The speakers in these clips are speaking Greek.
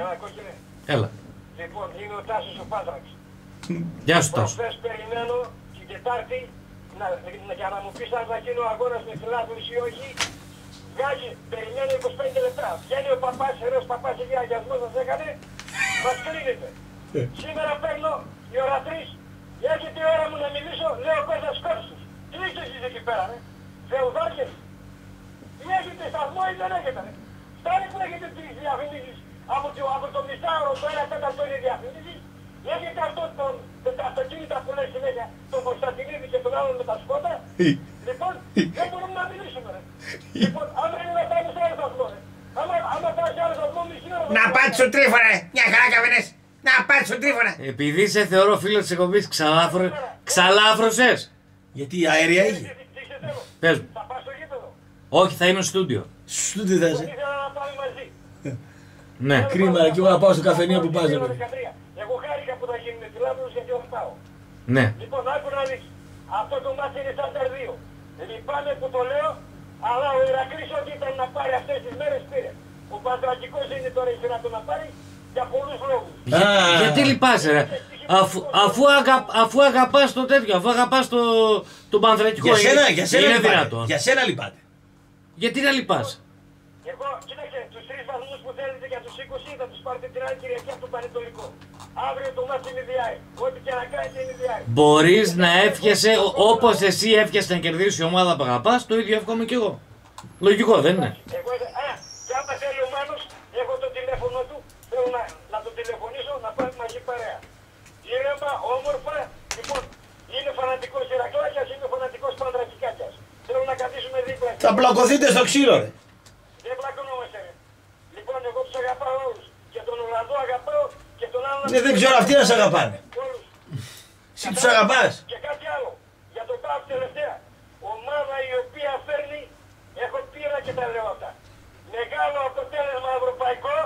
Έλα, κόκκινε. Έλα. Λοιπόν, είναι ο Τάσος ο Πάτραξ. Γεια σου Τάσο. Προχθές περιμένω την Τετάρτη να, να- για να μου πεις αν θα γίνει ο αγώνας με φιλάθλους ή όχι. Βγάζει, περιμένω 25 λεπτά. Βγαίνει ο παπάς, ένας παπάς εκεί αγιασμός σας έκανε, μας κρίνεται. Σήμερα παίρνω η ώρα 3, έρχεται η ώρα μου να μιλήσω, λέω Κώστας Κώστας. Τι είστε εσείς εκεί πέρα, ρε. Θεοδάκες. Ή έχετε σταθμό ή δεν έχετε, ρε. Φτάνει που έχετε τις διαφημίσεις από το, από το μισάωρο, το ένα τέταρτο είναι διαφημίσεις. Έχετε αυτό το, το, τα αυτοκίνητα που λέει συνέχεια, τον Κωνσταντινίδη και τον άλλον με τα σκότα. Λοιπόν, δεν μπορούμε να μιλήσουμε, ρε. Λοιπόν, άμα είναι να πάμε σε άλλο σταθμό, ρε. Άμα, άμα πάει σε άλλο σταθμό, μισή ώρα. θα Να πάμε. πάτε στον τρίφωνα, ρε. Μια χαρά καβενές. Να πάτε στον τρίφωνα. Επειδή σε θεωρώ φίλο της εκπομπής, ξαλάφρω... ξαλάφρωσες. Γιατί η αέρια έχει; Τι- τι σε θέλω. Πες μου. Θα πας στο γήπεδο. Όχι, θα είναι στο στούντιο. Σου τι θες. ε. Ήθελα να πάμε μαζί. Ναι. Κρίμα, ρε, και εγώ να πάω στο καφενείο που πας, ρε, παιδί. 13. Εγώ χάρηκα που θα γίνουν φιλάθλους γιατί εγώ πάω. Ναι. Λοιπόν, άκου να δεις. Αυτό το μάτι είναι σαν τα δύο. Λυπάμαι που το λέω, αλλά ο Ηρακλής ό,τι ήταν να πάρει αυτές τις μέρες πήρε. Ο Παντρακικός είναι τώρα ήθελε να τον να πάρει για πολλούς λόγους. Για- Α. γιατί λυπάσαι, ρε. Αφού, αφού, αγα, αφού αγαπάς το τέτοιο, αφού αγαπάς το, το πανθρακικό, Για σένα, είναι- για σένα είναι λυπάται. δυνατόν. Για σένα λυπάται. Γιατί να λυπάσαι. Εγώ, κοίταξε, τους τρεις βαθμούς που θέλετε για τους 20 θα τους πάρετε την άλλη Κυριακή από τον Πανετολικό. Αύριο το μάτι είναι διάει. Ό,τι και να κάνετε είναι διάει. Μπορείς να εύχεσαι ο- όπως εσύ εύχεσαι να κερδίσει η ομάδα που αγαπάς, το ίδιο εύχομαι κι εγώ. Λογικό δεν είναι; Εγώ, α, και άμα θέλει ο Μάνος, έχω το τηλέφωνο του, θέλω να, να τον τηλεφωνήσω, να πάμε μαζί παρέα. Ήρεμα, όμορφα, λοιπόν, είναι φανατικός Ηρακλάκιας, είναι φανατικός Πανδρακικάκιας. Θέλω να καθίσουμε δίπλα. Θα πλακωθείτε στο ξύλο, ρε. Δεν πλακωνόμαστε, ρε. Λοιπόν, εγώ τους αγαπάω όλους. Και τον Ολλανδό αγαπάω και τον άλλον... Ναι, δεν ξέρω αυτοί να σε αγαπάνε. Όλους. Εσύ τους αγαπάς. Και κάτι άλλο. Για το πάω τελευταία. Ομάδα η οποία φέρνει, έχω πείρα και τα λέω αυτά. Μεγάλο αποτέλεσμα ευρωπαϊκό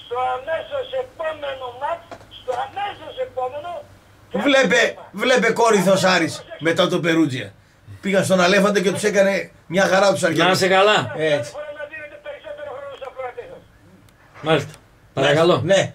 στο αμέσως επόμενο μάτς, στο αμέσως επόμενο. Βλέπε, βλέπε κόρυθος Άρης μετά το Περούτζια. Πήγαν στον Αλέφαντα και τους έκανε μια χαρά τους Να αρχαίους. είσαι καλά. Έτσι. Φορά να δίνετε περισσότερο χρόνο στους ακροατές σας. Μάλιστα. Παρακαλώ. Ναι.